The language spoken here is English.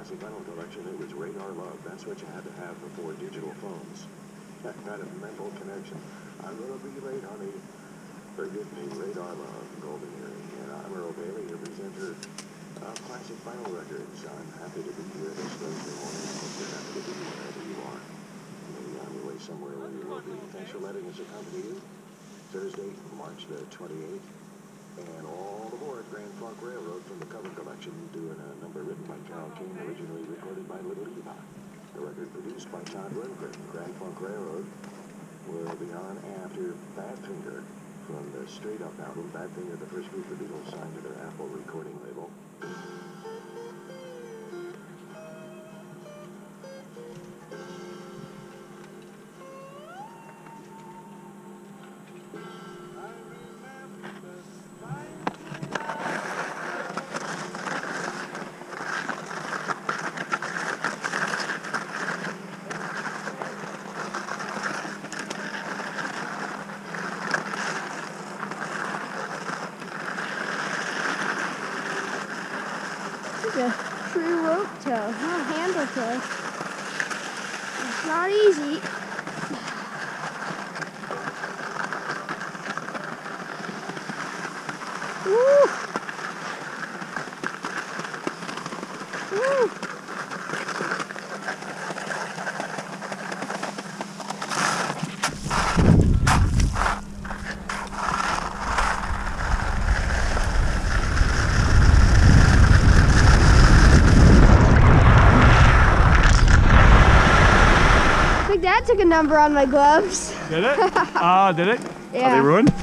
classic vinyl collection, it was Radar Love. That's what you had to have before digital phones. That kind of mental connection. I'm gonna be late, honey. Forgive me, Radar Love, Golden Earring. And I'm Earl Bailey, your presenter of Classic Vinyl Records. I'm happy to be here this Thursday morning. I hope you're happy to be wherever you are. Maybe on your way somewhere where you will be. Thanks for letting us accompany you. Thursday, March the 28th. And all aboard Grand 19, originally recorded by Little Eva. The record produced by Todd Rundgren, Grand Funk Railroad, will be on after Badfinger from the Straight Up album, Badfinger, the first group of Beatles. A true rope tow, not handle tow. It's not easy. Woo! Woo! Took a number on my gloves. Did it? Ah, did it? Yeah. Are they ruined?